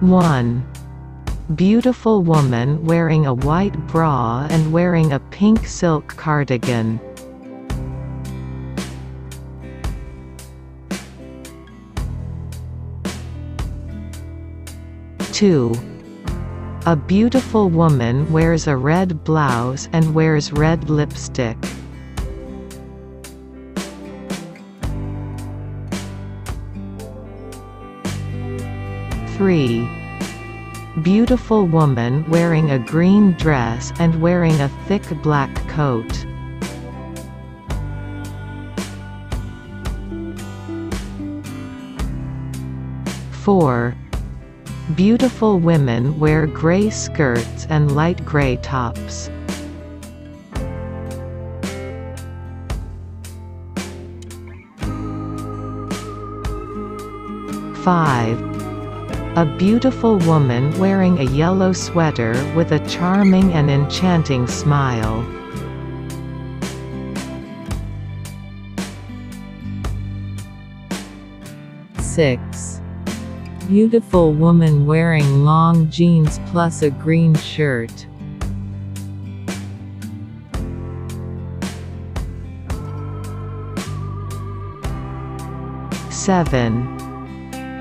1. Beautiful woman wearing a white bra and wearing a pink silk cardigan. 2. A beautiful woman wears a red blouse and wears red lipstick. Three. Beautiful woman wearing a green dress and wearing a thick black coat. Four. Beautiful women wear gray skirts and light gray tops. Five. A beautiful woman wearing a yellow sweater with a charming and enchanting smile. Six. Beautiful woman wearing long jeans plus a green shirt. Seven.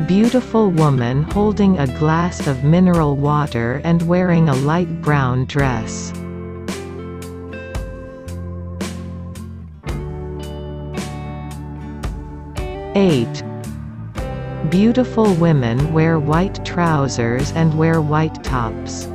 Beautiful woman holding a glass of mineral water and wearing a light brown dress. Eight. Beautiful women wear white trousers and wear white tops.